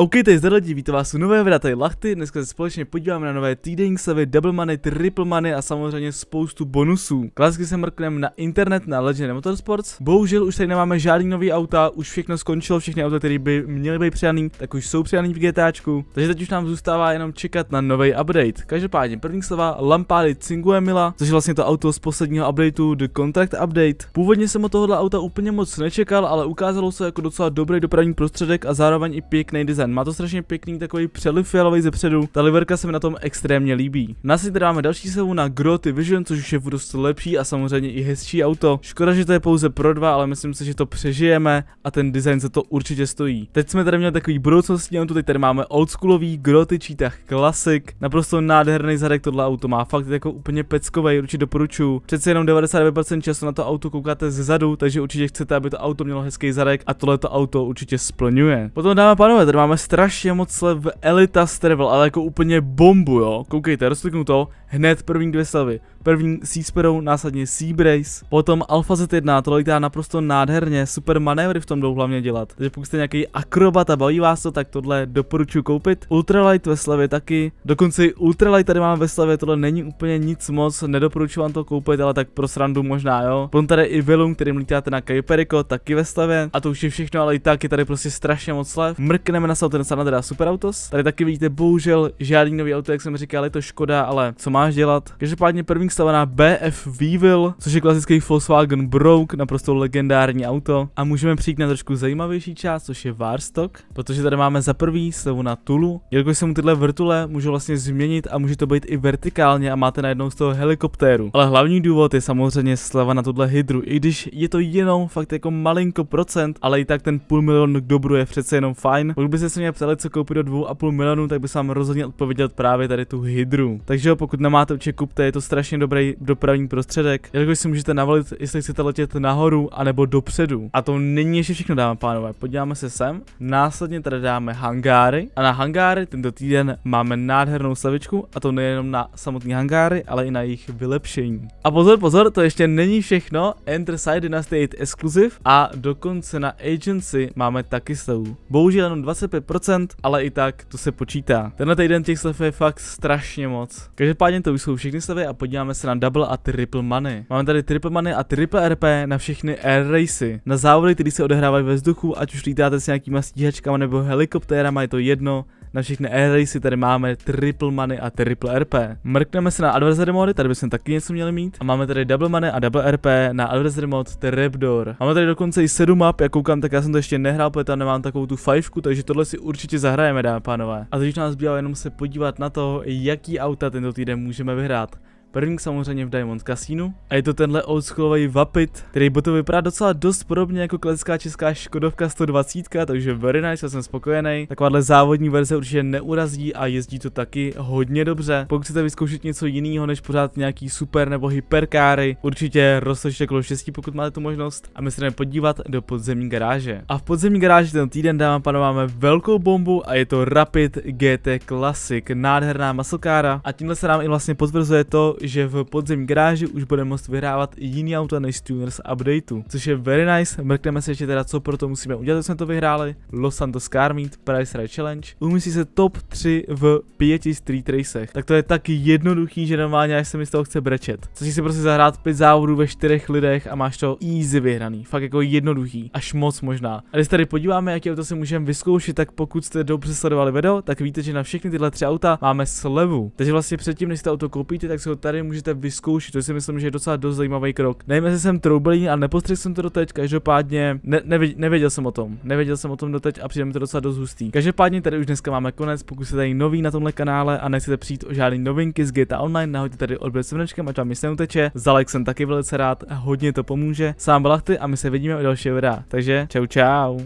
OK, tady zde lidi, víte vás u nové videa, tady Lachty, dneska se společně podíváme na nové týdenní savy, double money, triple money a samozřejmě spoustu bonusů. Klasicky se mrkneme na internet, na Legend Motorsports. Bohužel už tady nemáme žádný nový auta, už všechno skončilo, všechny auta, které by měly být přidaný, tak už jsou přidaný v GTAčku. Takže teď už nám zůstává jenom čekat na nový update. Každopádně první slova Lampády Cinguemila, což je vlastně to auto z posledního updateu The Contract Update. Původně jsem od tohohle auta úplně moc nečekal, ale ukázalo se jako docela dobrý dopravní prostředek a zároveň i pěkný design design. Má to strašně pěkný takový přeliv fialový ze předu. Ta liverka se mi na tom extrémně líbí. Následně dáme další sevu na Groty Vision, což už je dost lepší a samozřejmě i hezčí auto. Škoda, že to je pouze pro dva, ale myslím si, že to přežijeme a ten design za to určitě stojí. Teď jsme tady měli takový budoucnostní auto, teď tady máme oldschoolový Groty Cheetah Classic. Naprosto nádherný zadek tohle auto má, fakt jako úplně peckový, určitě doporučuju. Přece jenom 99% času na to auto koukáte ze zadu, takže určitě chcete, aby to auto mělo hezký zadek a tohleto auto určitě splňuje. Potom dáme pánové, tady máme strašně moc slev Elita Travel, ale jako úplně bombu, jo. Koukejte, rozkliknu to, hned první dvě slevy. První Seasparrow, následně Seabrace, potom Alpha Z1, to lítá naprosto nádherně, super manévry v tom jdou hlavně dělat. Takže pokud jste nějaký akrobat a baví vás to, tak tohle doporučuji koupit. Ultralight ve slevě taky, dokonce i Ultralight tady máme ve slevě, tohle není úplně nic moc, nedoporučuji vám to koupit, ale tak pro srandu možná, jo. Potom tady i Velum, kterým lítáte na Kajperico, taky ve slevě. A to už je všechno, ale i tak je tady prostě strašně moc slev. Mrkneme na ten Sanadera Super Autos. Tady taky vidíte, bohužel žádný nový auto, jak jsem říkal, je to škoda, ale co máš dělat? Každopádně první stavená BF Weevil, což je klasický Volkswagen Broke, naprosto legendární auto. A můžeme přijít na trošku zajímavější část, což je Warstock, protože tady máme za prvý slevu na Tulu. Jelikož se mu tyhle vrtule můžou vlastně změnit a může to být i vertikálně a máte najednou z toho helikoptéru. Ale hlavní důvod je samozřejmě sleva na tuhle hydru, i když je to jenom fakt jako malinko procent, ale i tak ten půl milion k dobru je přece jenom fajn. Pokud byste se mě ptali, co koupit do 2,5 milionů, tak bych vám rozhodně odpověděl právě tady tu hydru. Takže jo, pokud nemáte, určitě kupte, je to strašně dobrý dopravní prostředek, jelikož si můžete navolit, jestli chcete letět nahoru anebo dopředu. A to není ještě všechno, dáme pánové. Podíváme se sem, následně tady dáme hangáry a na hangáry tento týden máme nádhernou slavičku a to nejenom na samotný hangáry, ale i na jejich vylepšení. A pozor, pozor, to ještě není všechno. Enter Side Dynasty 8 Exclusive a dokonce na Agency máme taky slevu. Bohužel jenom 25%, ale i tak to se počítá. Tenhle týden těch slev je fakt strašně moc. Každopádně to už jsou všechny slevy a podíváme se na double a triple money. Máme tady triple money a triple RP na všechny air racy. Na závody, které se odehrávají ve vzduchu, ať už lítáte s nějakýma stíhačkama nebo helikoptérama, je to jedno na všechny si tady máme triple money a triple RP. Mrkneme se na adversary mody, tady bychom taky něco měli mít. A máme tady double money a double RP na adversary mod Trapdoor. Máme tady dokonce i 7 map, jak koukám, tak já jsem to ještě nehrál, protože tam nemám takovou tu fivku, takže tohle si určitě zahrajeme, dámy pánové. A teď nás zbývá jenom se podívat na to, jaký auta tento týden můžeme vyhrát. První samozřejmě v Diamond Casino a je to tenhle oldschoolový Vapit, který by to vypadá docela dost podobně jako klasická česká Škodovka 120, takže very nice, já jsem spokojený. Takováhle závodní verze určitě neurazí a jezdí to taky hodně dobře. Pokud chcete vyzkoušet něco jiného než pořád nějaký super nebo hyperkáry, určitě roztočte kolo 6, pokud máte tu možnost a my se jdeme podívat do podzemní garáže. A v podzemní garáži ten týden dáme panováme velkou bombu a je to Rapid GT Classic, nádherná maslkára a tímhle se nám i vlastně potvrzuje to, že v podzemní garáži už bude moct vyhrávat jiný auta než Tuners updateu, což je very nice, mrkneme se ještě teda co pro to musíme udělat, aby jsme to vyhráli, Los Santos Car Meet, Price Ride Challenge, umyslí se top 3 v pěti street racech, tak to je tak jednoduchý, že normálně až se mi z toho chce brečet. Což si prostě zahrát pět závodů ve čtyřech lidech a máš to easy vyhraný, fakt jako jednoduchý, až moc možná. A když tady podíváme, jaký auto si můžeme vyzkoušet, tak pokud jste dobře sledovali video, tak víte, že na všechny tyhle tři auta máme slevu. Takže vlastně předtím, než to auto koupíte, tak si ho tady můžete vyzkoušet, to si myslím, že je docela dost zajímavý krok. Nevím, jestli jsem troublý a nepostřehl jsem to doteď, každopádně ne, nevěděl, nevěděl jsem o tom, nevěděl jsem o tom doteď a přijde mi to docela dost hustý. Každopádně tady už dneska máme konec, pokud jste tady nový na tomhle kanále a nechcete přijít o žádný novinky z GTA Online, nahoďte tady odběr srnečkem, ať vám nic neuteče, za like jsem taky velice rád, hodně to pomůže. Sám Balachty a my se vidíme u dalšího videa, takže čau čau.